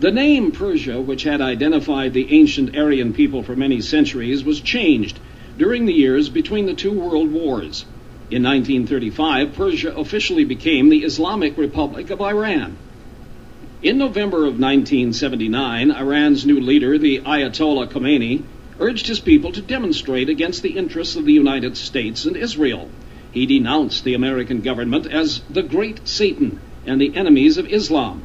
The name Persia, which had identified the ancient Aryan people for many centuries, was changed during the years between the two world wars. In 1935, Persia officially became the Islamic Republic of Iran. In November of 1979, Iran's new leader, the Ayatollah Khomeini, urged his people to demonstrate against the interests of the United States and Israel. He denounced the American government as the Great Satan and the enemies of Islam.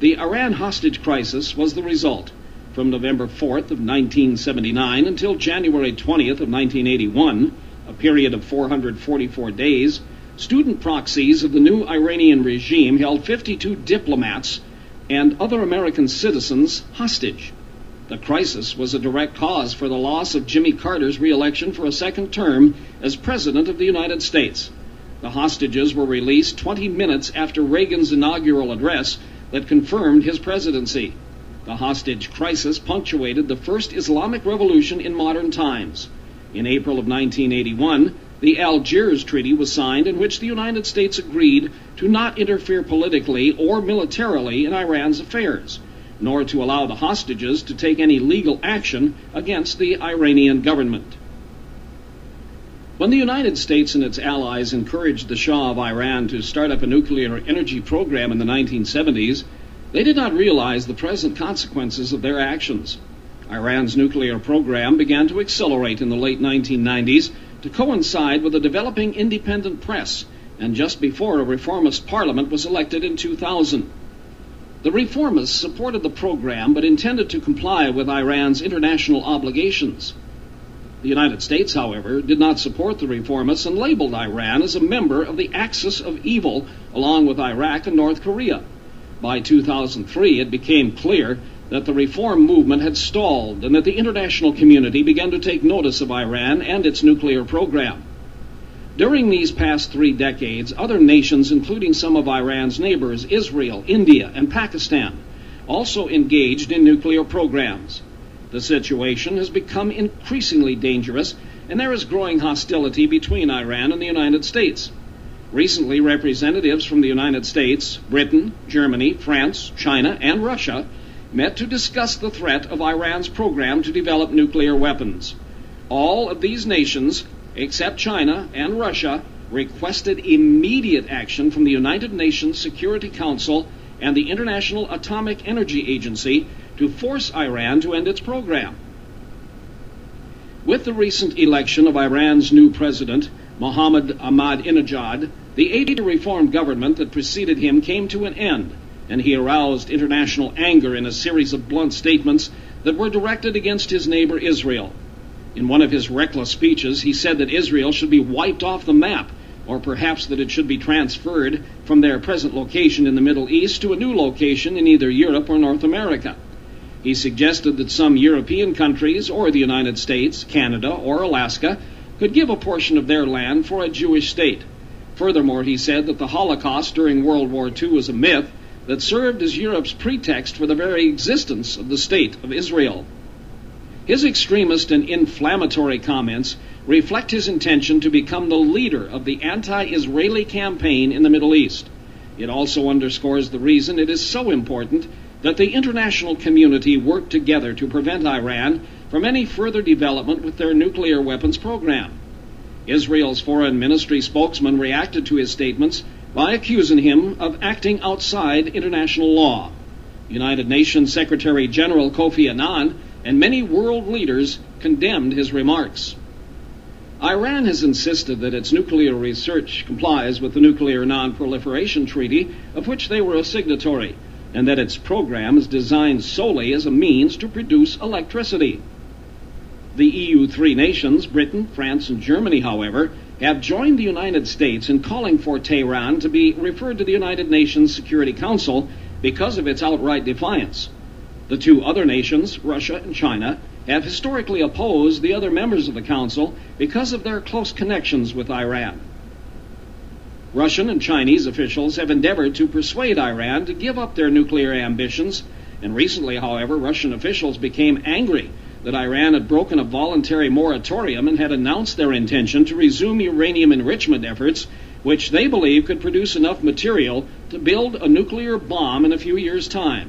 The Iran hostage crisis was the result. From November 4th of 1979 until January 20th of 1981, a period of 444 days, student proxies of the new Iranian regime held 52 diplomats and other American citizens hostage. The crisis was a direct cause for the loss of Jimmy Carter's reelection for a second term as President of the United States. The hostages were released 20 minutes after Reagan's inaugural address that confirmed his presidency. The hostage crisis punctuated the first Islamic revolution in modern times. In April of 1981, the Algiers Treaty was signed in which the United States agreed to not interfere politically or militarily in Iran's affairs, nor to allow the hostages to take any legal action against the Iranian government. When the United States and its allies encouraged the Shah of Iran to start up a nuclear energy program in the 1970s, they did not realize the present consequences of their actions. Iran's nuclear program began to accelerate in the late 1990s to coincide with a developing independent press and just before a reformist parliament was elected in 2000. The reformists supported the program but intended to comply with Iran's international obligations. The United States, however, did not support the reformists and labeled Iran as a member of the axis of evil along with Iraq and North Korea. By 2003, it became clear that the reform movement had stalled and that the international community began to take notice of Iran and its nuclear program. During these past three decades, other nations, including some of Iran's neighbors, Israel, India, and Pakistan, also engaged in nuclear programs. The situation has become increasingly dangerous, and there is growing hostility between Iran and the United States. Recently, representatives from the United States, Britain, Germany, France, China, and Russia met to discuss the threat of Iran's program to develop nuclear weapons. All of these nations, except China and Russia, requested immediate action from the United Nations Security Council and the International Atomic Energy Agency to force Iran to end its program. With the recent election of Iran's new president, Mohammad Ahmadinejad, the 80 reform government that preceded him came to an end and he aroused international anger in a series of blunt statements that were directed against his neighbor Israel. In one of his reckless speeches, he said that Israel should be wiped off the map, or perhaps that it should be transferred from their present location in the Middle East to a new location in either Europe or North America. He suggested that some European countries, or the United States, Canada, or Alaska, could give a portion of their land for a Jewish state. Furthermore, he said that the Holocaust during World War II was a myth that served as Europe's pretext for the very existence of the State of Israel. His extremist and inflammatory comments reflect his intention to become the leader of the anti Israeli campaign in the Middle East. It also underscores the reason it is so important that the international community work together to prevent Iran from any further development with their nuclear weapons program. Israel's foreign ministry spokesman reacted to his statements by accusing him of acting outside international law. United Nations Secretary General Kofi Annan and many world leaders condemned his remarks. Iran has insisted that its nuclear research complies with the Nuclear Non-Proliferation Treaty, of which they were a signatory, and that its program is designed solely as a means to produce electricity. The EU three nations, Britain, France, and Germany, however, have joined the United States in calling for Tehran to be referred to the United Nations Security Council because of its outright defiance. The two other nations, Russia and China, have historically opposed the other members of the Council because of their close connections with Iran. Russian and Chinese officials have endeavored to persuade Iran to give up their nuclear ambitions, and recently, however, Russian officials became angry that Iran had broken a voluntary moratorium and had announced their intention to resume uranium enrichment efforts, which they believe could produce enough material to build a nuclear bomb in a few years' time.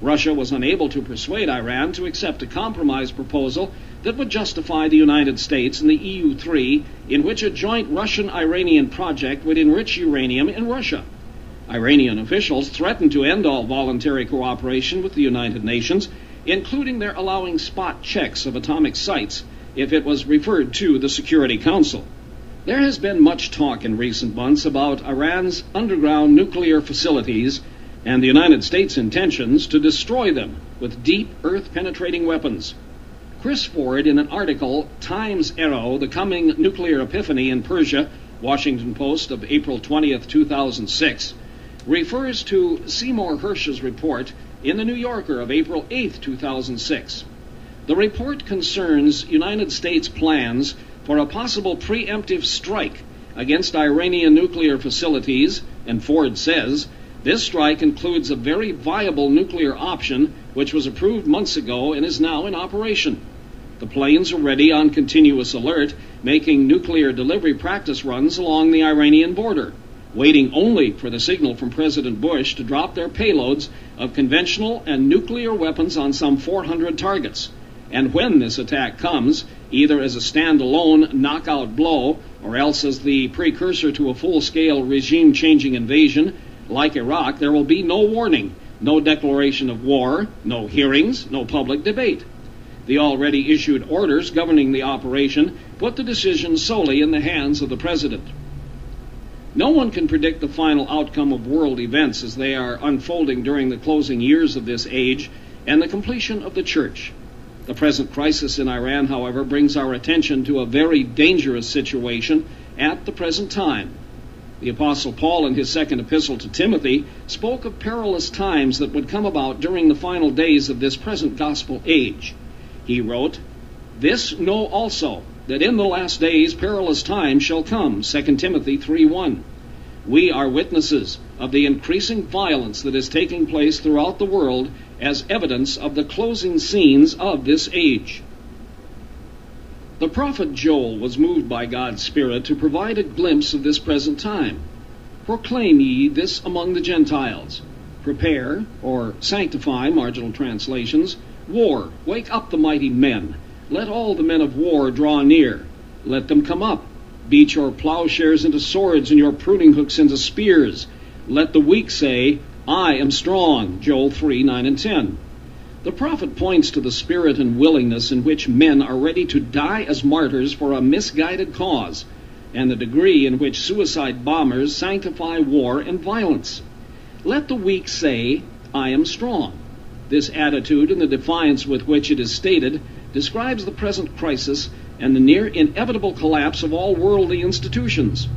Russia was unable to persuade Iran to accept a compromise proposal that would justify the United States and the EU3 in which a joint Russian Iranian project would enrich uranium in Russia. Iranian officials threatened to end all voluntary cooperation with the United Nations, including their allowing spot checks of atomic sites if it was referred to the Security Council. There has been much talk in recent months about Iran's underground nuclear facilities and the United States' intentions to destroy them with deep earth penetrating weapons. Chris Ford, in an article, Times Arrow, The Coming Nuclear Epiphany in Persia, Washington Post of April 20th, 2006, refers to Seymour Hersh's report in The New Yorker of April 8th, 2006. The report concerns United States plans for a possible preemptive strike against Iranian nuclear facilities, and Ford says this strike includes a very viable nuclear option which was approved months ago and is now in operation. The planes are ready on continuous alert, making nuclear delivery practice runs along the Iranian border, waiting only for the signal from President Bush to drop their payloads of conventional and nuclear weapons on some 400 targets. And when this attack comes, either as a standalone knockout blow or else as the precursor to a full scale regime changing invasion, like Iraq, there will be no warning, no declaration of war, no hearings, no public debate. The already issued orders governing the operation put the decision solely in the hands of the President. No one can predict the final outcome of world events as they are unfolding during the closing years of this age and the completion of the church. The present crisis in Iran, however, brings our attention to a very dangerous situation at the present time. The Apostle Paul, in his second epistle to Timothy, spoke of perilous times that would come about during the final days of this present gospel age. He wrote, This know also, that in the last days perilous times shall come. 2 Timothy 3 1. We are witnesses of the increasing violence that is taking place throughout the world as evidence of the closing scenes of this age. The prophet Joel was moved by God's Spirit to provide a glimpse of this present time. Proclaim ye this among the Gentiles. Prepare, or sanctify, marginal translations, war, wake up the mighty men. Let all the men of war draw near. Let them come up. Beat your plowshares into swords and your pruning hooks into spears. Let the weak say, I am strong. Joel 3 9 and 10. The prophet points to the spirit and willingness in which men are ready to die as martyrs for a misguided cause, and the degree in which suicide bombers sanctify war and violence. Let the weak say, I am strong. This attitude and the defiance with which it is stated describes the present crisis and the near inevitable collapse of all worldly institutions.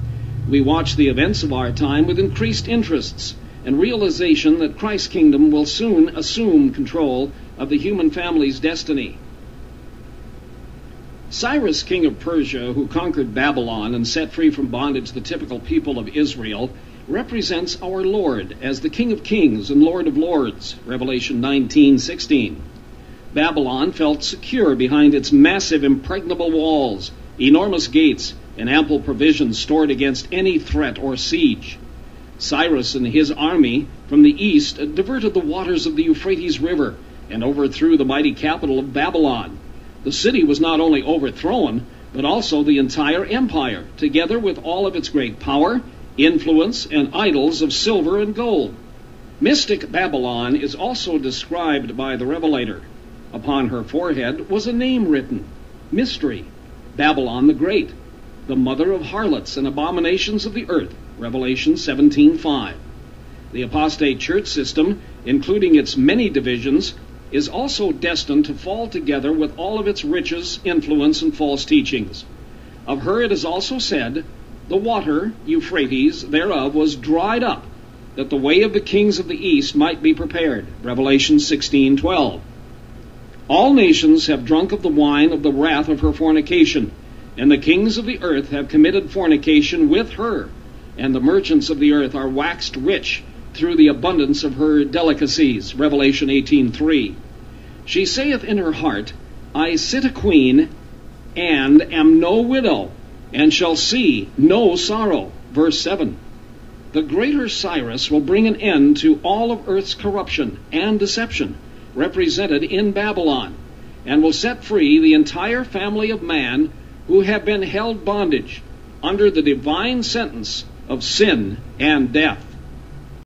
We watch the events of our time with increased interests and realization that Christ's kingdom will soon assume control of the human family's destiny. Cyrus, king of Persia, who conquered Babylon and set free from bondage the typical people of Israel, represents our Lord as the King of Kings and Lord of Lords, Revelation 19:16. Babylon felt secure behind its massive impregnable walls, enormous gates, and ample provisions stored against any threat or siege. Cyrus and his army from the east diverted the waters of the Euphrates River and overthrew the mighty capital of Babylon. The city was not only overthrown, but also the entire empire, together with all of its great power, influence, and idols of silver and gold. Mystic Babylon is also described by the Revelator. Upon her forehead was a name written Mystery, Babylon the Great, the mother of harlots and abominations of the earth. Revelation 17:5. The apostate church system, including its many divisions, is also destined to fall together with all of its riches, influence, and false teachings. Of her it is also said, The water, Euphrates, thereof was dried up, that the way of the kings of the east might be prepared. Revelation 16:12. All nations have drunk of the wine of the wrath of her fornication, and the kings of the earth have committed fornication with her and the merchants of the earth are waxed rich through the abundance of her delicacies. Revelation 18:3. She saith in her heart, I sit a queen and am no widow, and shall see no sorrow. Verse 7. The greater Cyrus will bring an end to all of earth's corruption and deception represented in Babylon and will set free the entire family of man who have been held bondage under the divine sentence of sin and death.